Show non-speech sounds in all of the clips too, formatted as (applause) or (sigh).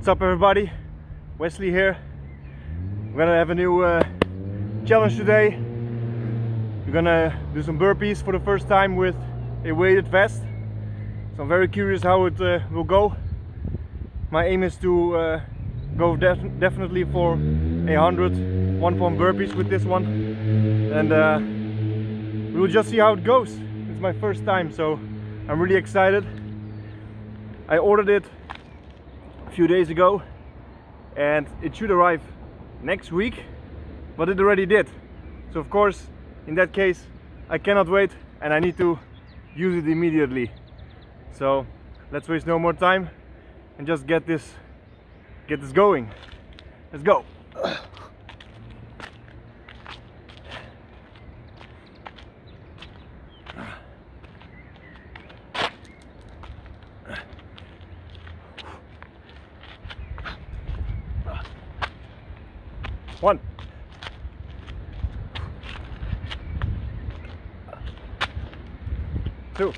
What's up everybody? Wesley here. We're gonna have a new uh, challenge today. We're gonna do some burpees for the first time with a weighted vest. So I'm very curious how it uh, will go. My aim is to uh, go def definitely for a hundred one pump burpees with this one. And uh, we will just see how it goes. It's my first time so I'm really excited. I ordered it a few days ago and it should arrive next week but it already did. So of course in that case I cannot wait and I need to use it immediately. So let's waste no more time and just get this get this going. Let's go One. Two.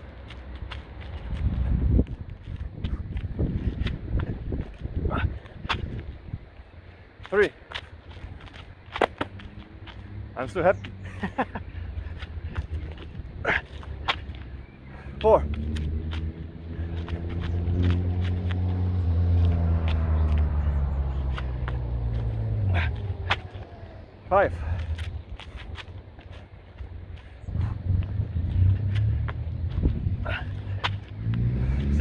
Three. I'm so happy. (laughs)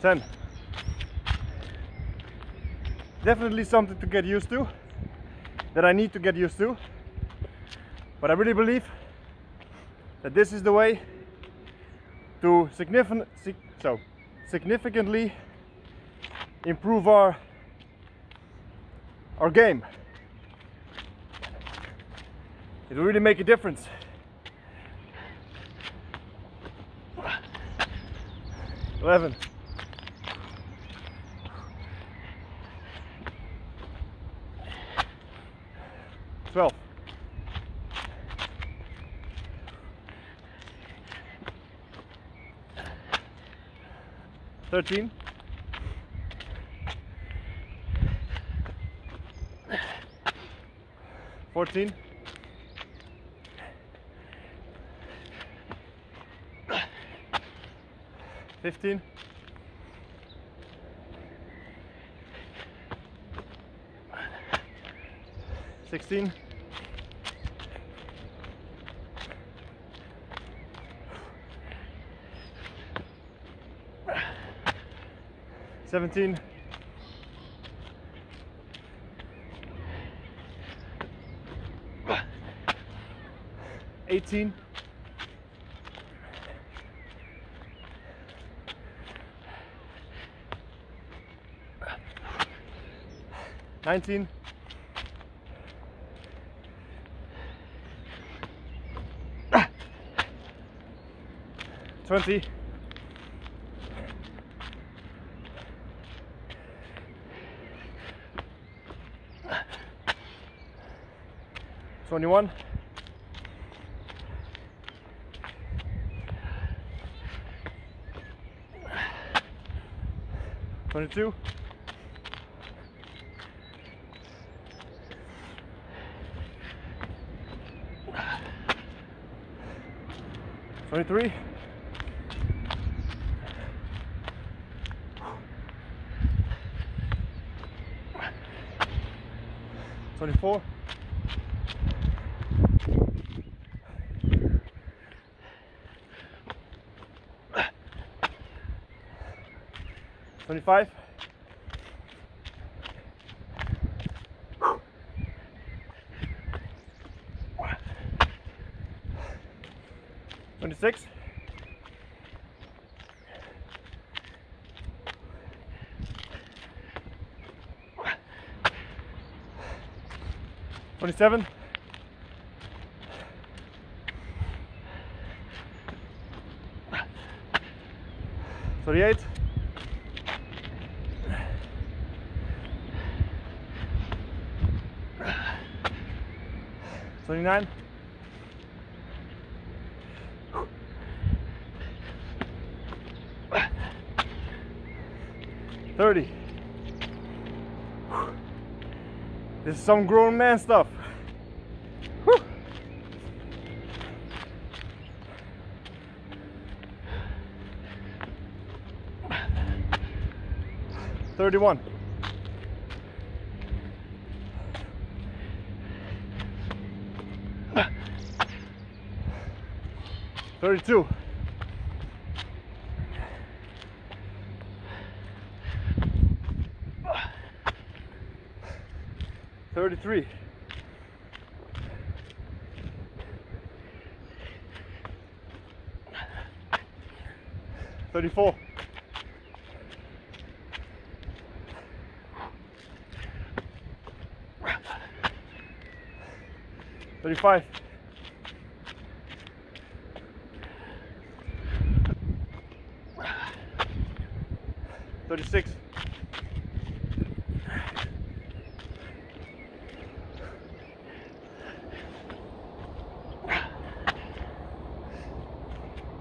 Ten. Definitely something to get used to, that I need to get used to. But I really believe that this is the way to significant, so significantly improve our our game. It will really make a difference. Eleven. Twelve. Thirteen. Fourteen. Fifteen. Sixteen. Seventeen. Eighteen. Nineteen. Twenty. Twenty-one. Twenty-two. Twenty-three. 24. Twenty-five. Twenty-six. 27. Thirty-eight. Thirty-nine. Thirty. This is some grown man stuff. Whew. Thirty-one. Thirty-two. Thirty-three. Thirty-four. Thirty-five. Thirty-six.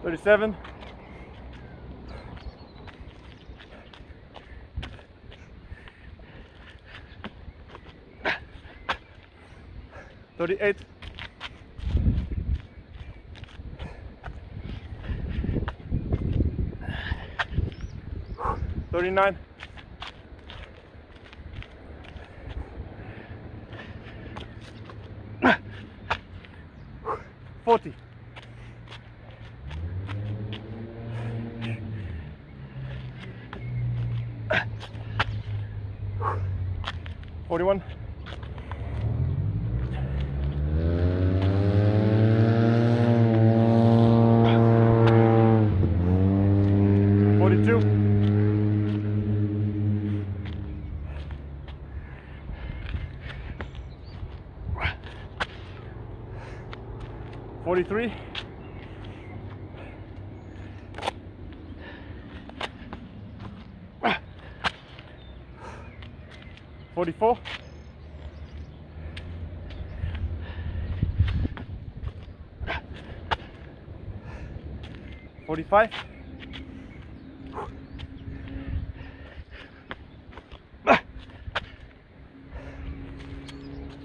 Thirty-seven. Thirty-eight. Thirty-nine. 41. Forty-two. Forty-three. Forty-four. Forty-five.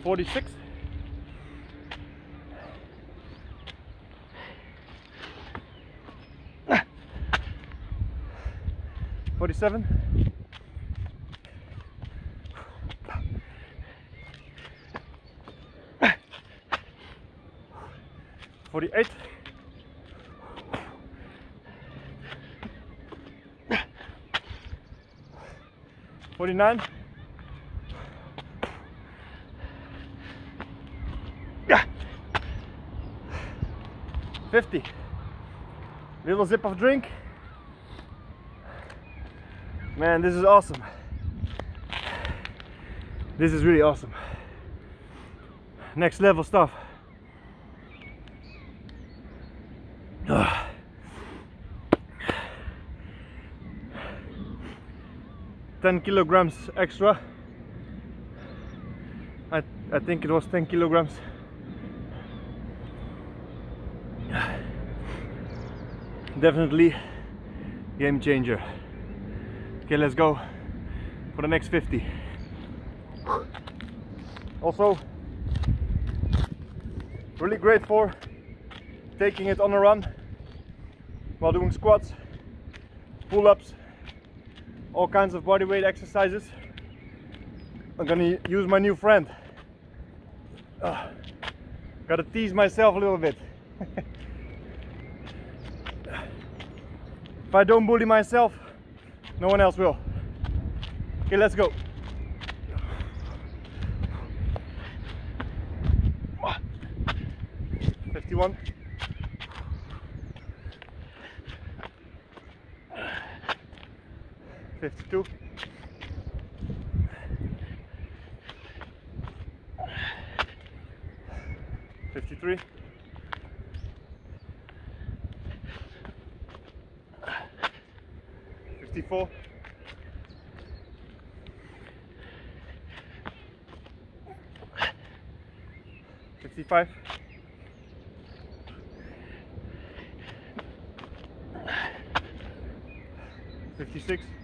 Forty-six. Forty-seven. Forty-eight. Forty-nine. Fifty. Little sip of drink. Man, this is awesome. This is really awesome. Next level stuff. 10 kilograms extra. I, I think it was 10 kilograms. Definitely game changer. Okay let's go for the next 50 also really great for taking it on a run while doing squats pull-ups all kinds of body weight exercises. I'm gonna use my new friend. Ah, gotta tease myself a little bit. if I don't bully myself, no one else will. Okay, let's go. Fifty-one. 52 53 54 55 56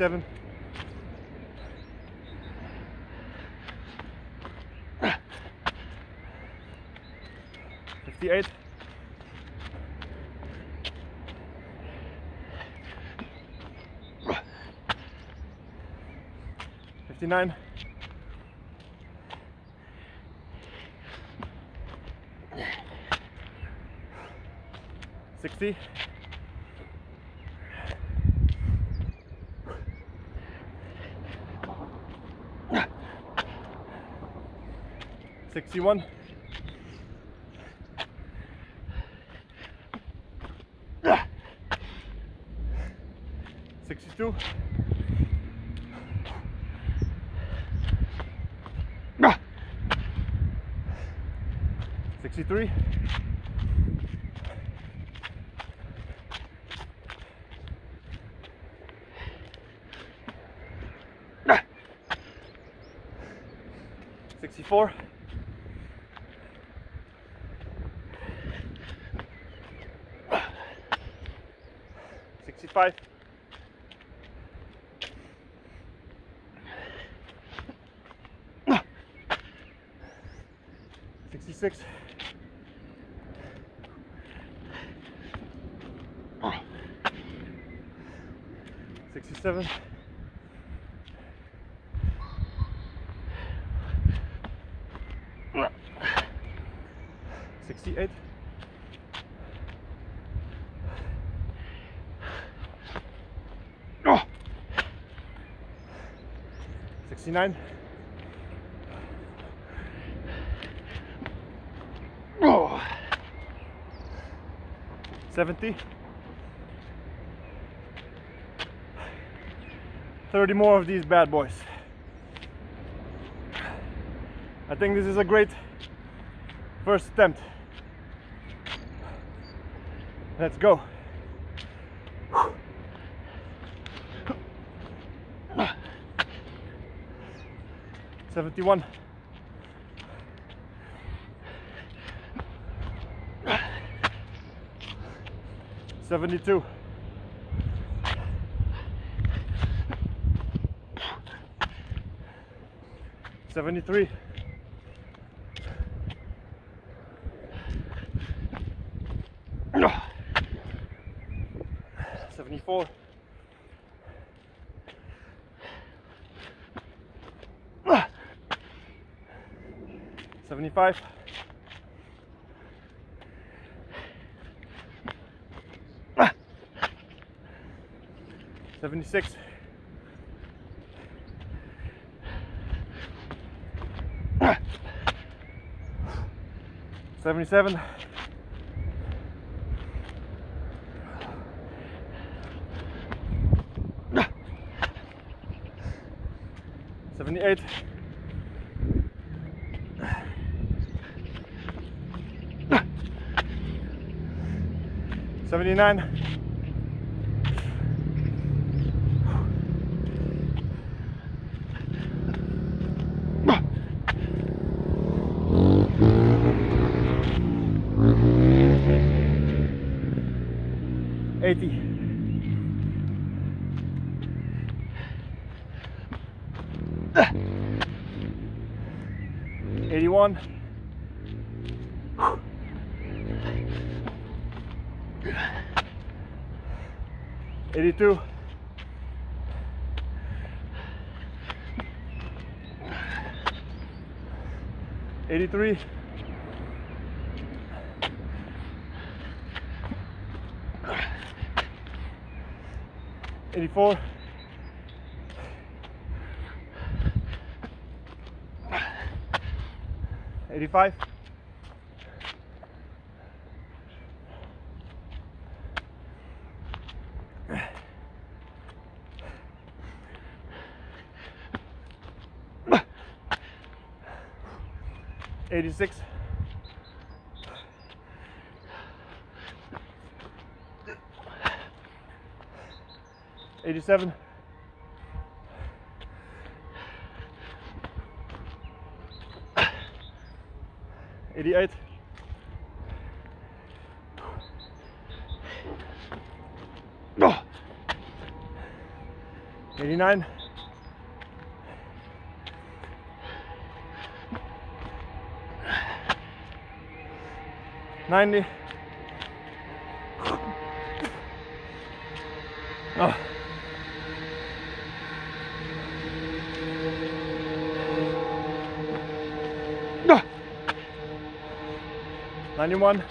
57 58 59 60 61 62 63 64 65 66 67 68 69 70 30 more of these bad boys. I think this is a great first attempt. Let's go Seventy-one. Seventy-two. Seventy-three. 75. Seventy-six. Seventy-seven. 78 Seventy-nine. Eighty. Eighty-one. 82. Eighty-three. Eighty-four. 85 36. Eighty-seven. Eighty-eight. 89. 90 oh. Ah. 91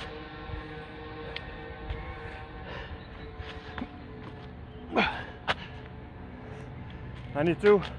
92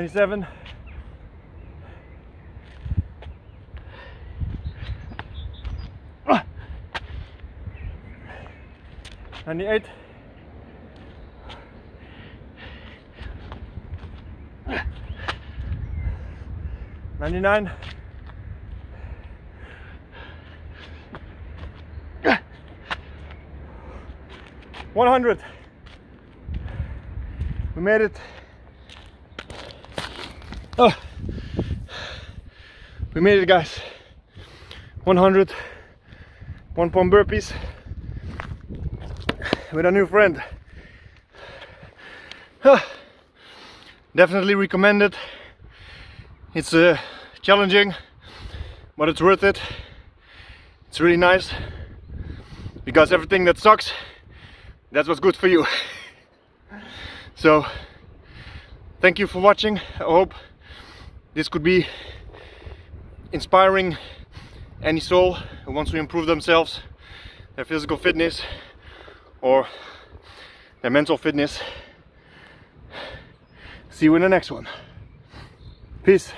97 Ah. 98 99 One hundred. We made it. Oh, we made it, guys. 100 one pump burpees with a new friend. Ah, definitely recommend it. It's uh, challenging, but it's worth it. It's really nice because everything that sucks that's what's good for you (laughs) so thank you for watching i hope this could be inspiring any soul who wants to improve themselves their physical fitness or their mental fitness. See you in the next one. Peace